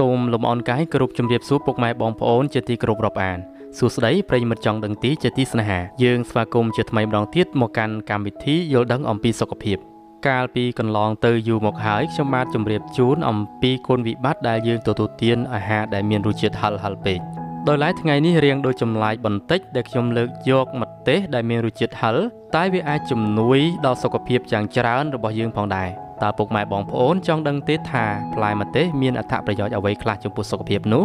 សូមលំអរកាយគោរពជំរាបសួរពុកម៉ែបងប្អូនជាទីគោរពរាប់អានសួស្តីប្រិយមិត្តចង់ដឹងទីជាទីស្នេហាយើងស្វាគមន៍ជាថ្មីម្ដងទៀតមកកាន់កម្មវិធីយល់ដឹងអំពីសុខភាពកាលពីកន្លងទៅយូរមកហើយខ្ញុំបាទជម្រាបជូនអំពីគុណវិបត្តិដែលយើងទទួលទានអាហារដែលមានរសជាតិហឹរហឹរពេកដោយឡែកថ្ងៃនេះរៀងដូចចម្លាយបន្តិចដែលខ្ញុំលើកយកម្ទេសដែលមានរសជាតិហឹរតែវាអាចជំនួយដល់សុខភាពយ៉ាងច្រើនរបស់យើងផងដែរ តើពុកម៉ែបងប្អូនចង់ដឹងទេថាផ្លែម្ទេសមានអត្ថប្រយោជន៍អ្វីខ្លះចំពោះសុខភាពនោះ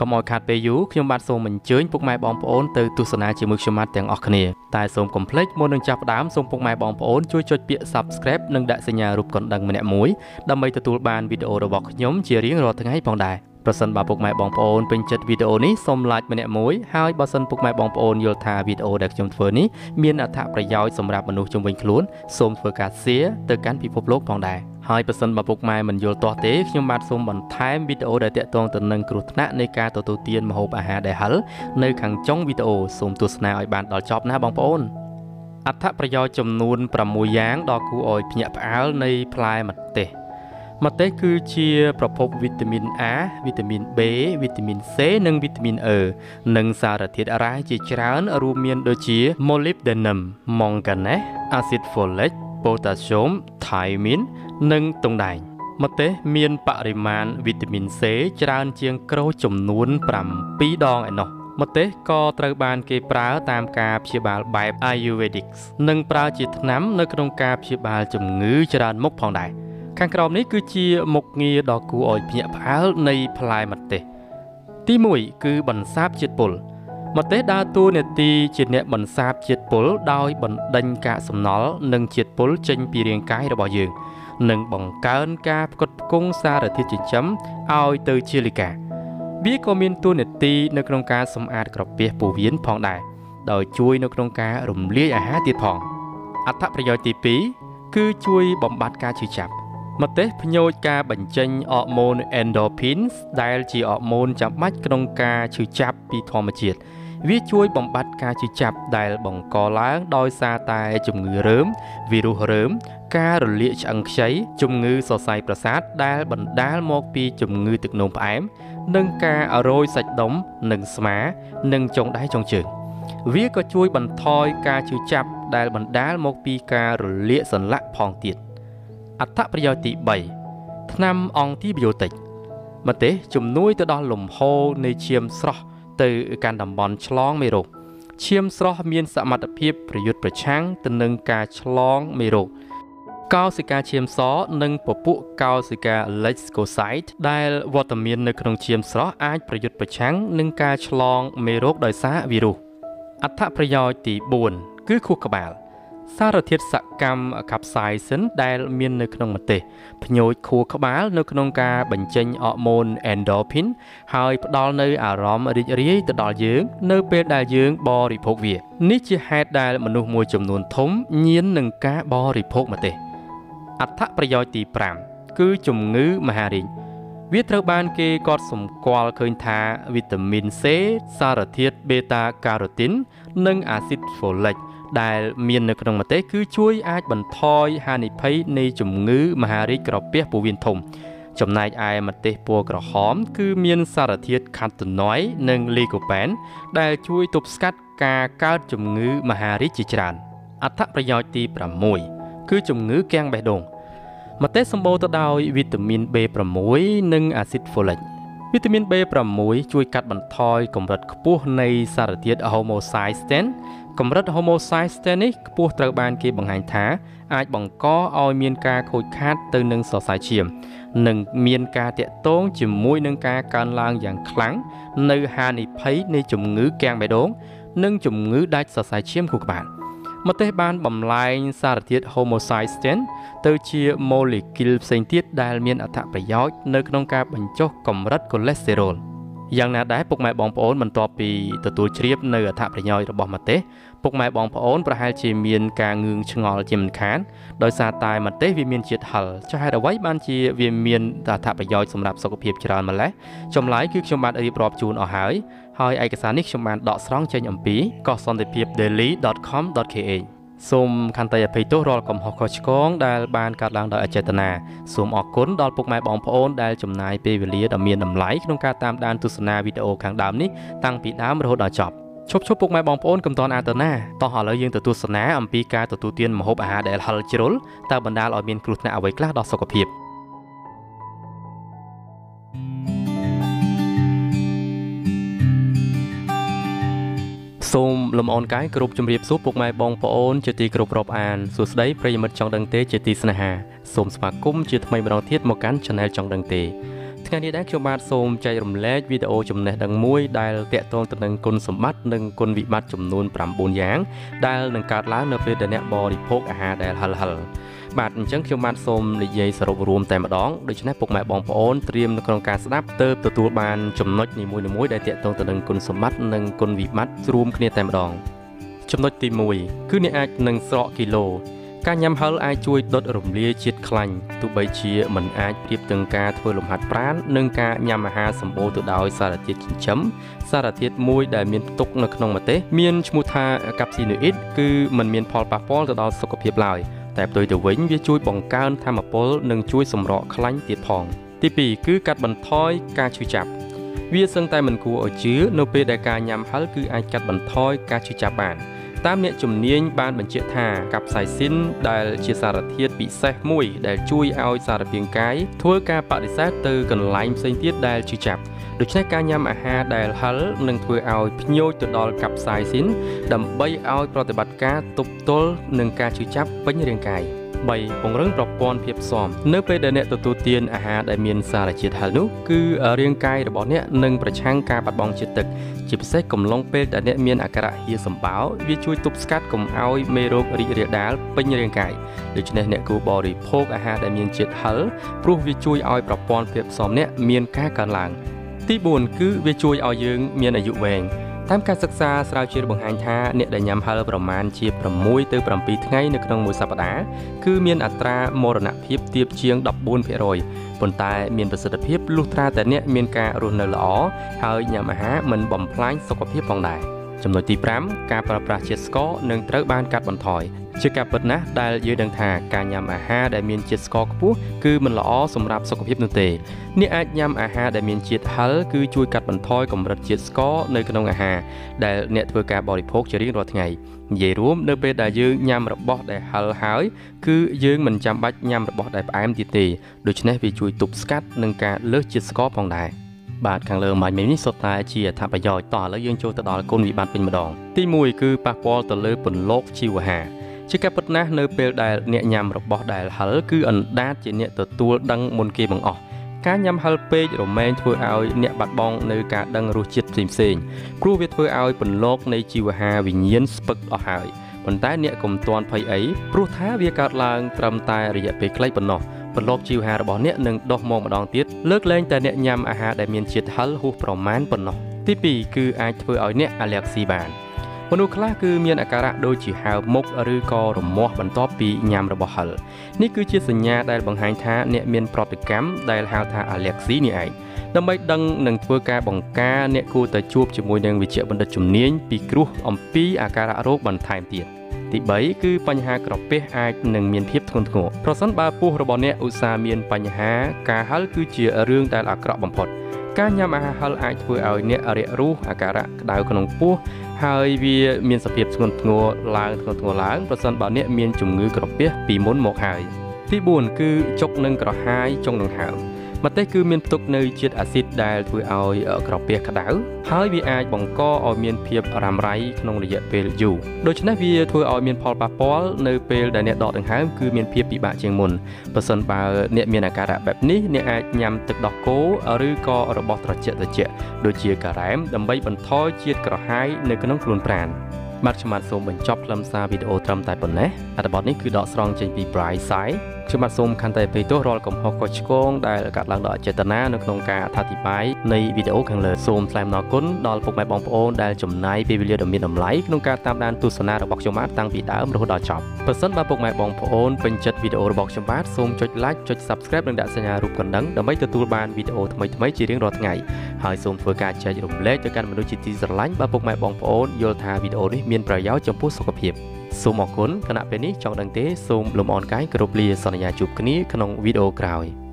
កុំឲ្យខាតពេលយូរខ្ញុំបាទសូមអញ្ជើញពុកម៉ែបងប្អូនទៅទស្សនាជាមួយខ្ញុំបាទទាំងអស់គ្នាតែសូមកុំភ្លេចមុននឹងចាប់ផ្ដើមសូមពុកម៉ែបងប្អូនជួយចុចពាក្យ Subscribe និងដាក់សញ្ញារូបកណ្ដឹងម្នាក់មួយដើម្បីទទួលបានវីដេអូរបស់ខ្ញុំជារៀងរាល់ថ្ងៃផងដែរ ប្រសិនបើពុកម៉ែបងប្អូនពេញចិត្តវីដេអូនេះសូម like ម្នាក់មួយហើយបើសិនពុកម៉ែបងប្អូនយល់ថាវីដេអូដែលខ្ញុំធ្វើនេះមានអត្ថប្រយោជន៍សម្រាប់មនុស្សជុំវិញខ្លួនសូមធ្វើការ share ទៅកាន់ពិភពលោកផងដែរហើយបើសិនបើពុកម៉ែមិនយល់ទាស់ទេខ្ញុំបាទសូមបន្ថែមវីដេអូដែលតាក់ទងទៅនឹងគ្រោះថ្នាក់នៃការទទួលទានម្ហូបអាហារដែលហិលនៅខាងចុងវីដេអូសូមទស្សនាឲ្យបានដល់ចប់ណាបងប្អូនអត្ថប្រយោជន៍ចំនួន6យ៉ាងដ៏គួរឲ្យភ្ញាក់ផ្អើលនៃផ្លែម្ទេស ម្ទេសគឺជាប្រភពវីតាមីន A វីតាមីន B វីតាមីន C និងវីតាមីន E និងសារធាតុរ៉ែជាច្រើន រួមមានដូចជា molybdenum, manganese, acid folic, potassium, thiamine និងទង់ដែងម្ទេសមានបរិមាណវីតាមីន C ច្រើនជាងក្រូចចំនួន7ដងឯណោះម្ទេសក៏ត្រូវបានគេប្រើតាមការព្យាបាលបែប Ayurvedic និងប្រើជាថ្នាំនៅក្នុងការព្យាបាលជំងឺច្រើនមុខផងដែរ ខាងក្រោមនេះគឺជាមុខងារដ៏គួរឲ្យភ្ញាក់ផ្អើលនៃផ្លែម្ទេសទី1គឺបន្សាបជាតិពុលម្ទេសដើរតួនាទីជាអ្នកបន្សាបជាតិពុលដោយបណ្ដេញកាកសំណល់និងជាតិពុលចេញពីរាងកាយរបស់យើងនិងបង្កើនការផ្គត់ផ្គង់សារធាតុចិញ្ចឹមឲ្យទៅជាលិកាវាក៏មានតួនាទីនៅក្នុងការសម្អាតក្រពះពោះវៀនផងដែរដោយជួយនៅក្នុងការរំលាយអាហារទៀតផងអត្ថប្រយោជន៍ទី2គឺជួយបំបត្តិការឈឺចាប់ ម្ទេសផ្ញូចការបញ្ចេញអរម៉ូន endorphins ដែលជាអរម៉ូនចាំបាច់ក្នុងការឈឺចាប់ពីធម្មជាតិវាជួយបំបត្តិការជិះចាប់ដែលបង្កឡើងដោយសារតែជំងឺរើមវីរុសរើម ការរលាកឆ្អឹងខ្ចីជំងឺសរសៃប្រសាទដែលបណ្ដាលមកពីជំងឺទឹកនោមផ្អែម និងការរោយសាច់ដុំនិងស្មា និងចុងដៃចុងជើងវាក៏ជួយបន្ថយការឈឺចាប់ដែលបណ្ដាលមកពីការរលាកសន្លាក់ផងទៀត អត្ថប្រយោជន៍ទី3ថ្នាំអង់ទីប៊ីយោទិកម្ទេសជំនួយទៅដល់លំហូរនៃឈាមស្រស់ទៅកាន់តំបន់ឆ្លងមេរោគឈាមស្រស់មានសមត្ថភាពប្រយុទ្ធប្រឆាំងទៅនឹងការឆ្លងមេរោគកោសិកាឈាមសនិងពពួកកោសិកា leukocyte ដែលវត្តមាននៅក្នុងឈាមស្រស់អាចប្រយុទ្ធប្រឆាំងនឹងការឆ្លងមេរោគដោយសារវីរុសអត្ថប្រយោជន៍ទី4គឺខួរក្បាល សារធាតុសកម្មកាប់សាយសិនដែលមាននៅក្នុងម្ទេសភ្ញូចខួរក្បាល នៅក្នុងការបញ្ចេញអរម៉ូន endorphin ហើយផ្ដល់នូវអារម្មណ៍រីករាយទៅដល់យើង នៅពេលដែលយើងបរិភោគវានេះជាហេតុដែលមនុស្សមួយចំនួនធំញៀននឹងការបរិភោគម្ទេសអត្ថប្រយោជន៍ទី5គឺជំងឺមហារីកវាត្រូវបានគេកត់សម្គាល់ឃើញថាវីតាមីន C សារធាតុ beta carotene និងអាស៊ីតហ្វូលិក ដែលមាននៅក្នុងម្ទេសគឺជួយអាចបន្ថយហានិភ័យនៃជំងឺមហារីកក្រពះពោះវៀនធំ ចំណែកឯម្ទេសពណ៌ក្រហម គឺមានសារធាតុខាតណុយនិងលីកូប៉ែនដែលជួយទប់ស្កាត់ការកើតជំងឺមហារីកជាច្រើនអត្ថប្រយោជន៍ទី6គឺជំងឺគាំងបេះដូងម្ទេសសម្បូរទៅដោយវីតាមីន B6 និងអាស៊ីតហ្វូលិក វីតាមីន B6 ជួយកាត់បន្ថយកម្រិតខ្ពស់នៃសារធាតុ homocysteine កម្រិត homocysteine នេះខ្ពស់ត្រូវបានគេបង្ហាញថាអាចបង្កឲ្យមានការខូចខាតទៅនឹងសរសៃឈាម និងមានការតាក់ទងជាមួយនឹងការកើនឡើងយ៉ាងខ្លាំងនៅហានិភ័យនៃជំងឺគាំងបេះដូងនិងជំងឺដាច់សរសៃឈាមខួរក្បាលម្ទេសបានបំលែងសារធាតុ homocysteine ទៅជា molecule ផ្សេងទៀតដែលមានអត្ថប្រយោជន៍នៅក្នុងការបញ្ចុះកម្រិត cholesterol យ៉ាងណាដែរពុកម៉ែបងប្អូនបន្ទាប់ពីទទួលជ្រាបនៅអត្ថប្រយោជន៍របស់ម្ទេសពុកម៉ែបងប្អូនប្រហែលជាមានការងឿងឆ្ងល់ជាមិនខានដោយសារតែម្ទេសវាមានជាតិហឹរចុះហេតុអ្វីបានជាវាមានអត្ថប្រយោជន៍សម្រាប់សុខភាពច្រើនម្ល៉េះចម្លើយគឺខ្ញុំបានរៀបរាប់ជូនអស់ហើយហើយឯកសារនេះខ្ញុំបានដកស្រង់ចេញអំពីកោះសន្តិភាព daily.com.kh សូមខន្តីអភ័យទោសរាល់កំហុសខុសឆ្គងដែលបានកើតឡើងដោយអចេតនាសូមអរគុណដល់ពុកម៉ែបងប្អូនដែលចំណាយពេលវេលាដ៏មានតម្លៃក្នុងការតាមដានទស្សនាវីដេអូខាងដើមនេះតាំងពីដើមរហូតដល់ចប់ឈប់ឈប់ពុកម៉ែបងប្អូនកុំតន់អាទៅណាតោះឥឡូវយើងទៅទស្សនាអំពីការទទួលទានម្ហូបអាហារដែលហិលជ្រុលតើបណ្ដាលឲ្យមានគ្រោះថ្នាក់អ្វីខ្លះដល់សុខភាព លំអរកាយគ្រប់ជំរាបសួរពុកម៉ែបងប្អូនជាទីគោរពរាប់អានសួស្តីប្រិយមិត្តចង់ដឹងទេជាទីស្នេហាសូមស្វាគមន៍ជាថ្មីម្ដងទៀតមកកាន់ Channel ចង់ដឹងទេថ្ងៃនេះដែរខ្ញុំបាទសូមចែករំលែកវីដេអូចំណេះដឹងមួយដែលតាក់ទងទៅនឹងគុណសម្បត្តិនិងគុណវិបត្តិចំនួន9យ៉ាងដែលនឹងកើតឡើងនៅពេលដែលអ្នកបរិភោគអាហារដែលហិលហិល បាទអញ្ចឹងខ្ញុំបាទសូមនិយាយសរុបរួមតែម្ដងដូច្នេះពុកម៉ែបងប្អូនត្រៀមនៅក្នុងការស្ដាប់ទើបទទួលបានចំណុចនីមួយៗដែលតាក់ទងទៅនឹងគុណសម្បត្តិនិងគុណវិបត្តិរួមគ្នាតែម្ដងចំណុចទី1គឺអ្នកអាចនឹងស្រកគីឡូការញ៉ាំហឹលអាចជួយដុតរំលាយជាតិខ្លាញ់ទោះបីជាមិនអាចប្រៀបទាំងការធ្វើលំហាត់ប្រាណនិងការញ៉ាំអាហារសម្បូរទៅដោយសារធាតុចិញ្ចឹមសារធាតុមួយដែលមានផ្ទុកនៅក្នុងម្ទេសមានឈ្មោះថាកាប់ស៊ីណូអ៊ីតគឺมันមានផលប៉ះពាល់ទៅដល់សុខភាពឡើយ តែផ្ទុយទៅវិញវាជួយបង្កើនធម៌ពលនិងជួយសម្រកខ្លាញ់ទៀតផង ទី2គឺកាត់បន្ថយការឈឺចាប់វាសឹងតែមិនគួរឲ្យជឿនៅពេលដែលការញ៉ាំហឹលគឺអាចកាត់បន្ថយការឈឺចាប់បានតាមអ្នកជំនាញបានបញ្ជាក់ថាកាប់សៃស៊ីនដែលជាសារធាតុពិសេសមួយដែលជួយឲ្យសារពាង្គកាយធ្វើការបដិសេធទៅកន្លែងផ្សេងទៀតដែលឈឺចាប់ ដូច្នេះការញ៉ាំអាហារដែលហិលនឹងធ្វើឲ្យភ្ញូចទៅដល់កាប់សាយស៊ីនដើម្បីឲ្យប្រតិបត្តិការទប់ទល់នឹងការឈឺចាប់ពេញរាងកាយ3ពង្រឹងប្រព័ន្ធភាពស៊ាំនៅពេលដែលអ្នកទទួលទានអាហារដែលមានសារជាតិហឹលនោះគឺរាងកាយរបស់អ្នកនឹងប្រឆាំងការបាត់បង់ជាតិទឹកជាពិសេសកំឡុងពេលដែលអ្នកមានអាការៈហៀសម្បោរវាជួយទប់ស្កាត់កុំឲ្យមេរោគរីករាលដាលពេញរាងកាយដូច្នេះអ្នកគួរបរិភោគអាហារដែលមានជាតិហឹលព្រោះវាជួយឲ្យប្រព័ន្ធភាពស៊ាំអ្នកមានការកើនឡើង ទី4គឺវាជួយឲ្យយើងមានអាយុវែងតាមការសិក្សាស្រាវជ្រាវបង្ហាញថាអ្នកដែលញ៉ាំហឹលប្រមាណជា6ទៅ7ថ្ងៃនៅក្នុងមួយសប្តាហ៍គឺមានអត្រាមរណភាពទាបជាង14%ប៉ុន្តែមានប្រសិទ្ធភាពលុះត្រាតែអ្នកមានការរស់នៅល្អហើយញ៉ាំអាហារមិនបំផ្លាញសុខភាពផងដែរ ចំណុចទី5ការប្រើប្រាស់ជាតិស្ករនឹងត្រូវបានកាត់បន្ថយជាការពិតណាស់ដែលយើងដឹងថាការញ៉ាំអាហារដែលមានជាតិស្ករខ្ពស់គឺមិនល្អសម្រាប់សុខភាពនោះទេអ្នកអាចញ៉ាំអាហារដែលមានជាតិហឹលគឺជួយកាត់បន្ថយកម្រិតជាតិស្ករនៅក្នុងអាហារដែលអ្នកធ្វើការបរិភោគជារៀងរាល់ថ្ងៃនិយាយរួមនៅពេលដែលយើងញ៉ាំរបស់ដែលហឹលហើយគឺយើងមិនចាំបាច់ញ៉ាំរបស់ដែលផ្អែមទៀតទេដូច្នេះវាជួយទប់ស្កាត់នឹងការលើសជាតិស្ករផងដែរ បាទខាងលើម៉ាញ់មីនេះសុទ្ធតែជាអត្ថប្រយោជន៍តោះឥឡូវយើងចូលទៅដល់គុណវិបត្តិវិញម្ដងទី1គឺប៉ះពាល់ទៅលើពន្លកជីវអាហារជាការពិតណាស់នៅពេលដែលអ្នកញ៉ាំរបស់ដែលហិលគឺអណ្ដាតជាអ្នកទទួលដឹងមុនគេបង្អស់ការញ៉ាំហិលពេករមែងធ្វើឲ្យអ្នកបាត់បង់នៅការដឹងរសជាតិផ្សេងផ្សេងព្រោះវាធ្វើឲ្យពន្លកនៃជីវអាហារវិញ្ញាណស្ពឹកអស់ហើយប៉ុន្តែអ្នកកុំទាន់ភ័យអីព្រោះថាវាកើតឡើងត្រឹមតែរយៈពេលខ្លីប៉ុណ្ណោះ ពន្លកជីវអាហាររបស់អ្នកនឹងដុះមកម្ដងទៀតលើកលែងតែអ្នកញ៉ាំអាហារដែលមានជាតិហឹលហួសប្រមាណប៉ុណ្ណោះទី2គឺអាចធ្វើឲ្យអ្នកអាឡែកស៊ីបានមនុស្សខ្លះគឺមានអាការៈដូចជាហើមមុខឬក៏រមាស់បន្ទាប់ពីញ៉ាំរបស់ហិលនេះគឺជាសញ្ញាដែលបង្ហាញថាអ្នកមានប្រតិកម្មដែលហៅថា allergy នេះឯងដើម្បីដឹងនិងធ្វើការបង្ការអ្នកគួរតែជួបជាមួយនឹងវិជ្ជបណ្ឌិតជំនាញពីគ្រោះអំពីអាការៈរោគបន្ថែមទៀត ទី3គឺបញ្ហាក្រពះអាចនឹងមានភាពធ្ងន់ធ្ងរប្រសិនបើពោះរបស់អ្នកឧស្សាហ៍មានបញ្ហាការហិលគឺជារឿងដែលអាក្រក់បំផុតការញ៉ាំអាហារហិលអាចធ្វើឲ្យអ្នករាក់រូសអាការៈក្តៅក្នុងពោះហើយវាមានសភាពធ្ងន់ធ្ងរឡើងធ្ងន់ធ្ងរឡើងប្រសិនបើអ្នកមានជំងឺក្រពះពីមុនមកហើយទី4គឺចុកនឹងក្រហាយចុងដង្ហើម ម្ទេសគឺមានផ្ទុកនៅជាតិអាស៊ីតដែលធ្វើឲ្យក្រពះក្តៅហើយវាអាចបង្កឲ្យមានភាពរ៉ាំរ៉ៃក្នុងរយៈពេលយូរដូច្នេះវាធ្វើឲ្យមានផលប៉ះពាល់នៅពេលដែលអ្នកដកដង្ហើមគឺមានភាពពិបាកជាងមុនបើសិនបើអ្នកមានអាការៈបែបនេះអ្នកអាចញ៉ាំទឹកដោះគោឬក៏របស់ត្រជាក់ត្រជាក់ដូចជាការ៉ែមដើម្បីបន្ថយជាតិក្រហាយនៅក្នុងខ្លួនប្រាណបាទខ្ញុំបាទសូមបញ្ចប់ខ្លឹមសារវីដេអូត្រឹមតែប៉ុណ្ណេះអត្ថបទនេះគឺដកស្រង់ចេញពី Bright Side ខ្ញុំបាទសូមខន្តីអភ័យទោសរាល់កំហុសខុសឆ្គងដែលកើតឡើងដោយអចេតនានៅក្នុងការអធិប្បាយនៃវីដេអូខាងលើសូមថ្លែងអំណរគុណដល់ពុកម៉ែបងប្អូនដែលចំណាយពេលវេលាដ៏មានតម្លៃក្នុងការតាមដានទស្សនារបស់ខ្ញុំបាទតាំងពីដើមរហូតដល់ចប់ប្រសិនបើពុកម៉ែបងប្អូនពេញចិត្តវីដេអូរបស់ខ្ញុំបាទសូមចុច like ចុច subscribe និងដាក់សញ្ញារូបកណ្ដឹងដើម្បីទទួលបានវីដេអូថ្មីៗជារៀងរាល់ថ្ងៃហើយសូមធ្វើការចែករំលែកទៅកាន់មនុស្សជាទីស្រឡាញ់បើពុកម៉ែបងប្អូនយល់ថាវីដេអូនេះមានប្រយោជន៍ចំពោះសុខភាព សូមអរគុណគណៈពេលនេះចង់ដឹងទេសូមលំអរកាយគោរពលាសន្យាជួបគ្នាក្នុងវីដេអូក្រោយ។